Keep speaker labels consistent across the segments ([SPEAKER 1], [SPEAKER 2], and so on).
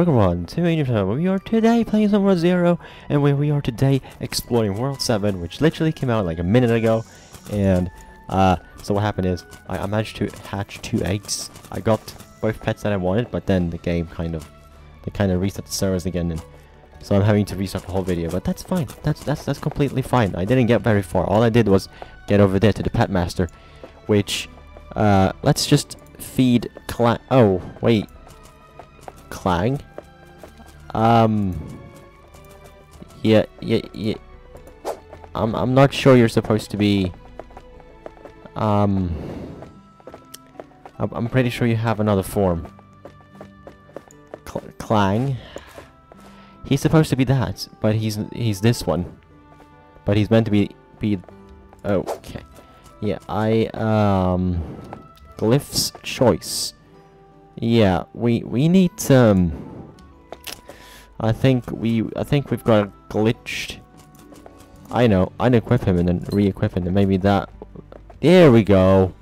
[SPEAKER 1] Age of Time, where we are today playing some World Zero, and where we are today exploring World 7, which literally came out like a minute ago, and, uh, so what happened is, I, I managed to hatch two eggs, I got both pets that I wanted, but then the game kind of, they kind of reset the servers again, and so I'm having to restart the whole video, but that's fine, that's, that's, that's completely fine, I didn't get very far, all I did was get over there to the pet master, which, uh, let's just feed Clang, oh, wait, Clang? Um. Yeah, yeah, yeah. I'm, I'm not sure you're supposed to be. Um. I'm, I'm pretty sure you have another form. Cl Clang. He's supposed to be that, but he's he's this one. But he's meant to be be. Okay. Yeah, I um. Glyph's choice. Yeah, we we need um I think we I think we've got a glitched. I know, unequip him and then re-equip him and maybe that There we go.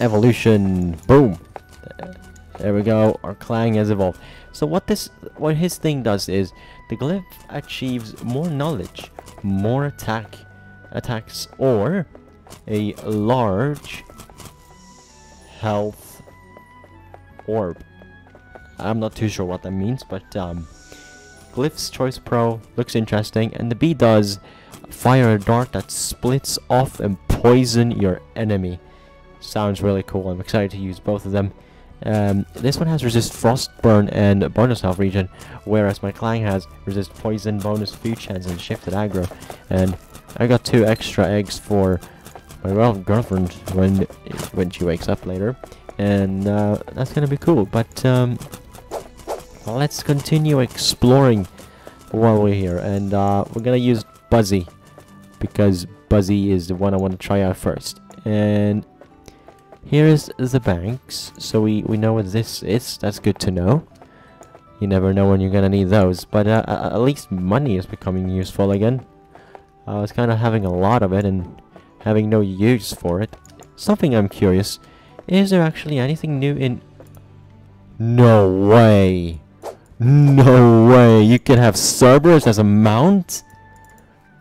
[SPEAKER 1] Evolution. Boom. There we go. Our clang has evolved. So what this what his thing does is the glyph achieves more knowledge, more attack attacks or a large health orb. I'm not too sure what that means, but um, Glyph's Choice Pro looks interesting, and the B does fire a dart that splits off and poison your enemy. Sounds really cool. I'm excited to use both of them. Um, this one has resist frostburn and bonus health regen, whereas my Clang has resist poison, bonus food chance, and shifted aggro. And I got two extra eggs for my well girlfriend when when she wakes up later, and uh, that's gonna be cool. But um, let's continue exploring while we're here, and uh, we're gonna use Buzzy because Buzzy is the one I want to try out first. And here is the banks, so we we know what this is. That's good to know. You never know when you're gonna need those, but uh, at least money is becoming useful again. I was kind of having a lot of it, and having no use for it. Something I'm curious, is there actually anything new in... No way! No way! You can have Cerberus as a mount?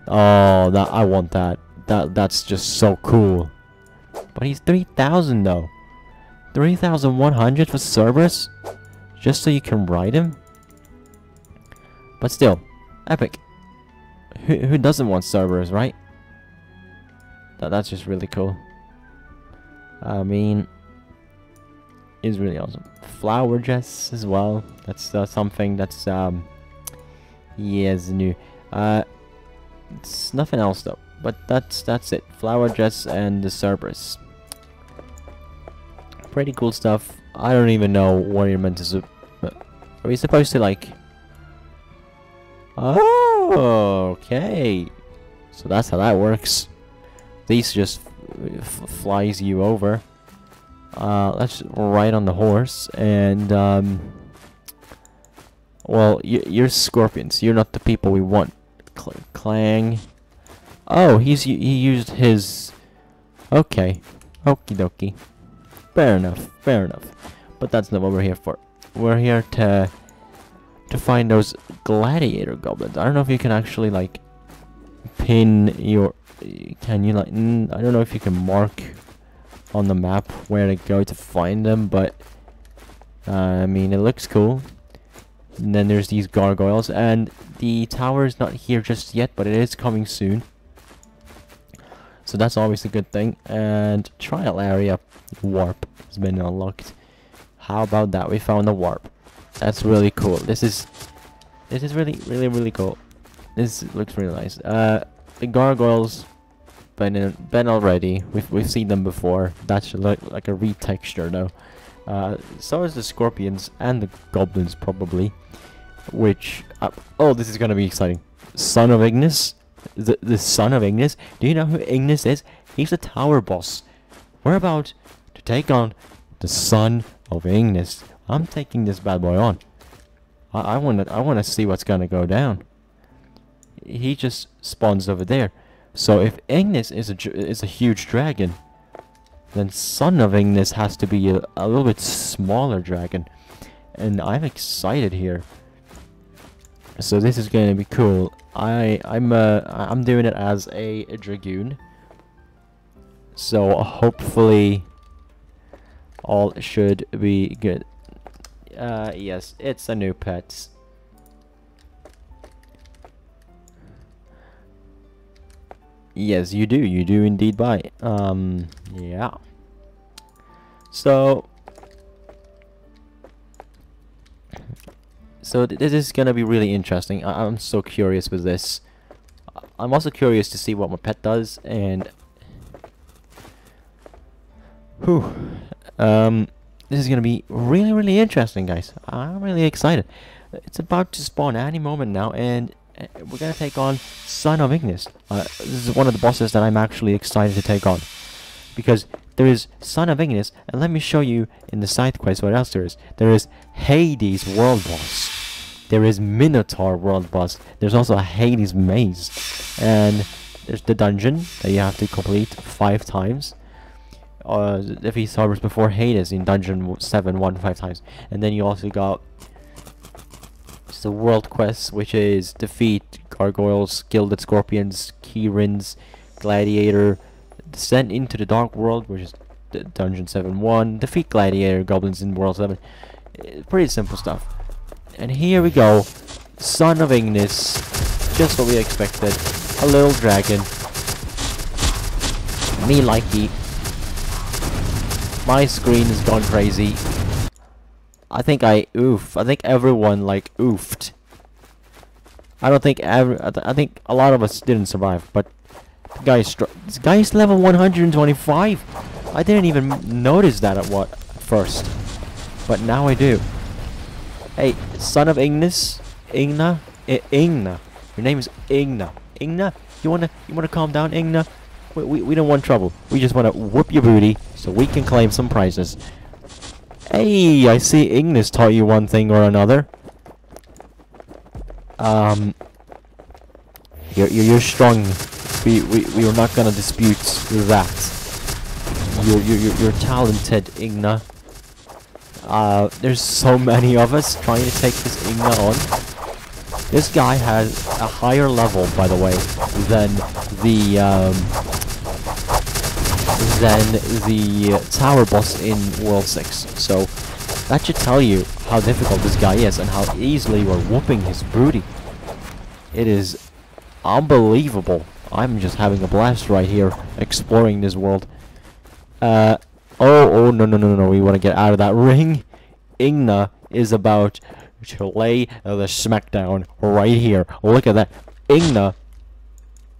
[SPEAKER 1] Oh, that I want that. That That's just so cool. But he's 3,000 though. 3,100 for Cerberus? Just so you can ride him? But still, epic. Who, who doesn't want Cerberus, right? That, that's just really cool. I mean, is really awesome. Flower dress as well. That's uh, something that's um, yeah, is new. Uh, it's nothing else though. But that's that's it. Flower dress and the Cerberus. Pretty cool stuff. I don't even know what you're meant to. Are we supposed to like? Oh, okay. So that's how that works. These just flies you over. Uh, let's ride on the horse and um, well, you're scorpions. You're not the people we want. Cl clang. Oh, he's he used his. Okay, okie dokie. Fair enough. Fair enough. But that's not what we're here for. We're here to to find those gladiator goblins. I don't know if you can actually like pin your can you like I don't know if you can mark on the map where to go to find them but uh, I mean it looks cool. And then there's these gargoyles and the tower is not here just yet but it is coming soon. So that's always a good thing and trial area warp has been unlocked. How about that? We found the warp. That's really cool. This is this is really really really cool. This looks really nice. Uh the gargoyles been been already. We've we've seen them before. That should look like a retexture though. Uh, so is the scorpions and the goblins probably. Which uh, oh, this is gonna be exciting. Son of Ignis, the the son of Ignis. Do you know who Ignis is? He's the tower boss. We're about to take on the son of Ignis. I'm taking this bad boy on. I I wanna I wanna see what's gonna go down he just spawns over there. So if Ignis is a is a huge dragon, then Son of Ignis has to be a, a little bit smaller dragon. and I'm excited here. So this is going to be cool. I I'm uh I'm doing it as a, a dragoon. So hopefully all should be good. Uh yes, it's a new pet. Yes, you do. You do indeed buy. Um yeah. So So th this is gonna be really interesting. I I'm so curious with this. I'm also curious to see what my pet does, and whew, um, this is gonna be really really interesting, guys. I'm really excited. It's about to spawn any moment now, and uh, we're gonna take on Son of Ignis. Uh, this is one of the bosses that I'm actually excited to take on, because there is Son of Ignis, and let me show you in the side quest what else there is. There is Hades World Boss. There is Minotaur World Boss. There's also a Hades Maze. And there's the dungeon that you have to complete five times. Uh, if he summers before Hades in Dungeon 7, 1 5 times. And then you also got the world quest, which is defeat gargoyles, gilded scorpions, Kirins, gladiator, descent into the dark world, which is Dungeon 7 1, defeat gladiator, goblins in World 7. Uh, pretty simple stuff. And here we go. Son of Ignis. Just what we expected. A little dragon. Me likey. My screen has gone crazy. I think I oof. I think everyone like oofed. I don't think every. I, th I think a lot of us didn't survive, but the guy is this guy is level 125. I didn't even notice that at what at first, but now I do. Hey, son of Ignis, Igna, I Igna. Your name is Igna. Igna, you wanna you wanna calm down, Igna? We, we, we don't want trouble. We just wanna whoop your booty so we can claim some prizes. Hey, I see Ignis taught you one thing or another. Um, you're you're, you're strong. We we we are not gonna dispute that. You're you're you're talented, Igna. Uh, there's so many of us trying to take this Igna on. This guy has a higher level, by the way, than the um, than the tower boss in World 6. So that should tell you how difficult this guy is and how easily you are whooping his booty. It is unbelievable. I'm just having a blast right here exploring this world. Uh, Oh, oh, no, no, no, no, we want to get out of that ring. Igna is about to lay the smackdown right here. Look at that. Igna.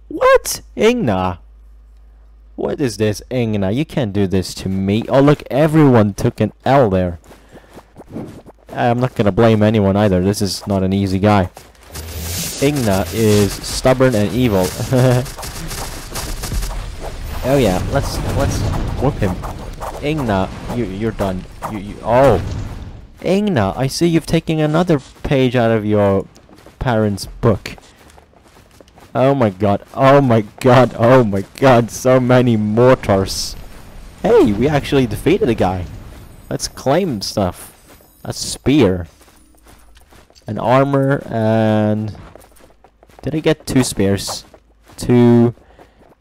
[SPEAKER 1] What? Igna? What is this, Igna? You can't do this to me. Oh, look, everyone took an L there. I'm not gonna blame anyone either. This is not an easy guy. Igna is stubborn and evil. oh yeah, let's let's whoop him. Igna, you, you're done. You, you, oh. Igna, I see you've taken another page out of your parents' book. Oh my god, oh my god, oh my god, so many mortars. Hey, we actually defeated a guy. Let's claim stuff. A spear. An armor and... Did I get two spears? Two...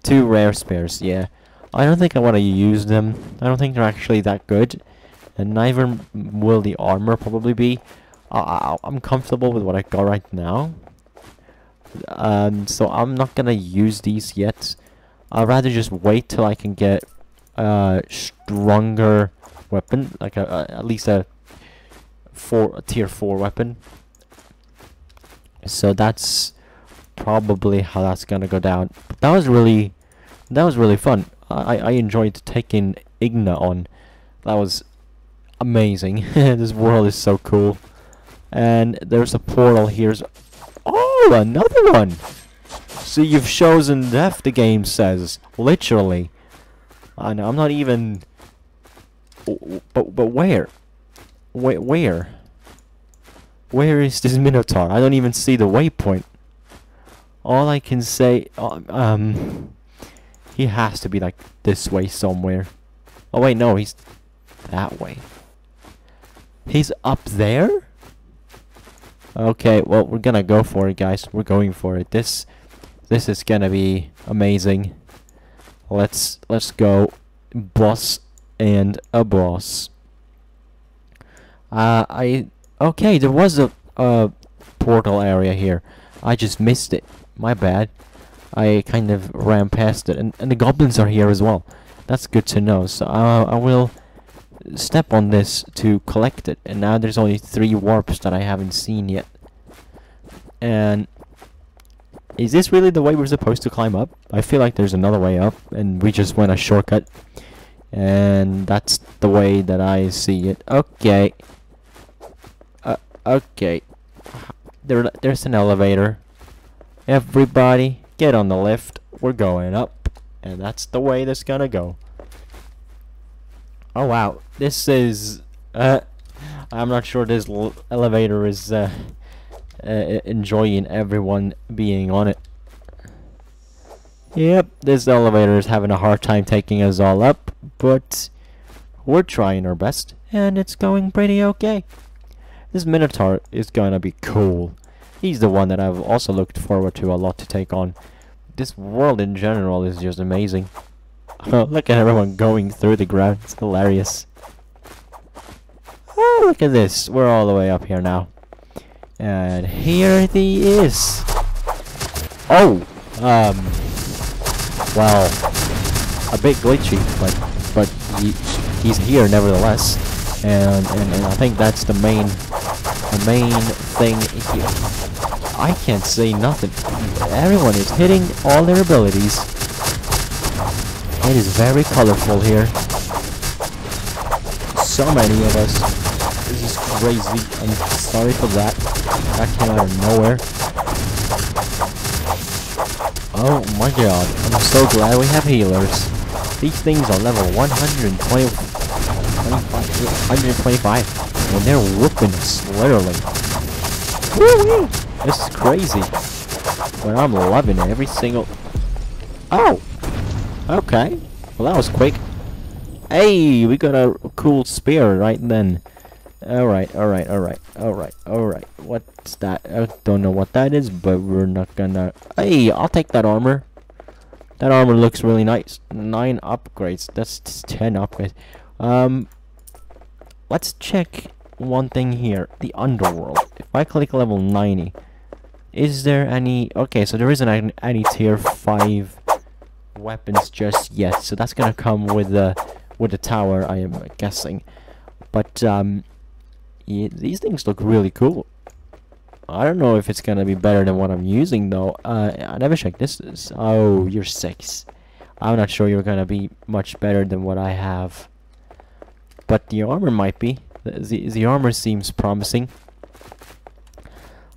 [SPEAKER 1] Two rare spears, yeah. I don't think I want to use them. I don't think they're actually that good. And neither will the armor probably be. I'm comfortable with what I got right now. Um, so I'm not to use these yet. I'd rather just wait till I can get a stronger weapon. Like a, a at least a, four, a tier 4 weapon. So that's probably how that's to go down. But that was really... That was really fun. I, I enjoyed taking Igna on. That was amazing. this world is so cool. And there's a portal here. Oh, another one! So you've chosen death, the game says. Literally. And I'm not even... But, but where? Where? Where? Where is this Minotaur? I don't even see the waypoint. All I can say... Uh, um... He has to be like this way somewhere. Oh wait, no, he's that way. He's up there? Okay, well, we're gonna go for it, guys. We're going for it. This, this is gonna be amazing. Let's, let's go. Boss and a boss. Uh, I... Okay, there was a, a portal area here. I just missed it. My bad. I kind of ran past it. And, and the goblins are here as well. That's good to know. So uh, I will step on this to collect it. And now there's only three warps that I haven't seen yet. And is this really the way we're supposed to climb up? I feel like there's another way up and we just went a shortcut. And that's the way that I see it. Okay. Uh, okay. There, there's an elevator. Everybody, get on the lift. We're going up. And that's the way that's gonna go. Oh wow, this is... Uh, I'm not sure this elevator is uh, uh, enjoying everyone being on it. Yep, this elevator is having a hard time taking us all up, but we're trying our best, and it's going pretty okay. This Minotaur is gonna be cool. He's the one that I've also looked forward to a lot to take on. This world in general is just amazing. Oh, look at everyone going through the ground. It's hilarious. Oh, look at this. We're all the way up here now. And here he is. Oh! Um... Well... A bit glitchy, but but he, he's here nevertheless. And, and, and I think that's the main the main thing here. I can't say nothing. Everyone is hitting all their abilities. It is very colorful here. So many of us. This is crazy. I'm sorry for that. That came out of nowhere. Oh my god. I'm so glad we have healers. These things are level 120, 125. And they're whooping us, literally. Woo This is crazy. But I'm loving it. Every single... Oh! Okay. Well, that was quick. Hey, we got a cool spear right then. Alright, alright, alright, alright, alright. What's that? I don't know what that is, but we're not gonna... Hey, I'll take that armor. That armor looks really nice. Nine upgrades. That's ten upgrades. Um, let's check one thing here. The underworld. If I click level 90, is there any... Okay, so there isn't any tier 5 weapons just yet. So that's gonna come with the with the tower, I am guessing. But um, yeah, these things look really cool. I don't know if it's gonna be better than what I'm using though. Uh, I never checked this. Is, oh, you're six. I'm not sure you're gonna be much better than what I have. But the armor might be. The, the, the armor seems promising.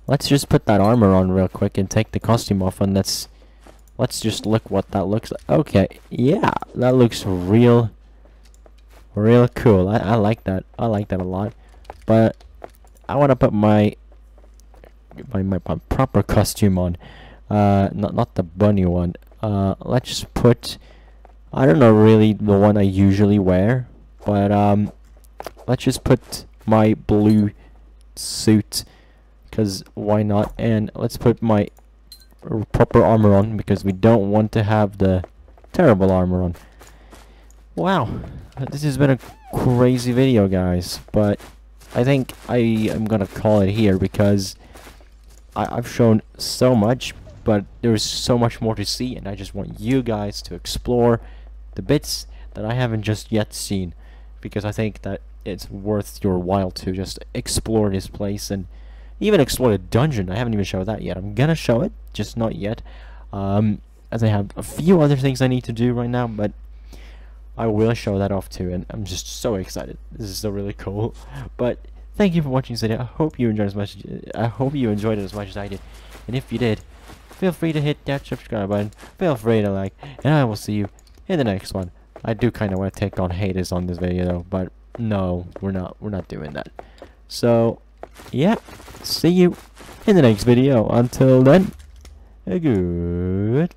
[SPEAKER 1] Let's just put that armor on real quick and take the costume off and let's Let's just look what that looks like. Okay, yeah, that looks real, real cool. I, I like that. I like that a lot. But I want to put my, my, my my proper costume on. Uh, not not the bunny one. Uh, let's just put. I don't know really the one I usually wear, but um, let's just put my blue suit, cause why not? And let's put my proper armor on because we don't want to have the terrible armor on. Wow, this has been a crazy video, guys, but I think I am gonna call it here because I I've shown so much, but there's so much more to see, and I just want you guys to explore the bits that I haven't just yet seen because I think that it's worth your while to just explore this place and even explore a dungeon. I haven't even showed that yet. I'm gonna show it, just not yet. Um, as I have a few other things I need to do right now, but I will show that off too, and I'm just so excited. This is so really cool. But thank you for watching video. I hope you enjoyed as much. I hope you enjoyed it as much as I did. And if you did, feel free to hit that subscribe button. Feel free to like, and I will see you in the next one. I do kind of want to take on Hades on this video though, but no, we're not. We're not doing that. So yeah, see you in the next video. Until then, Goodbye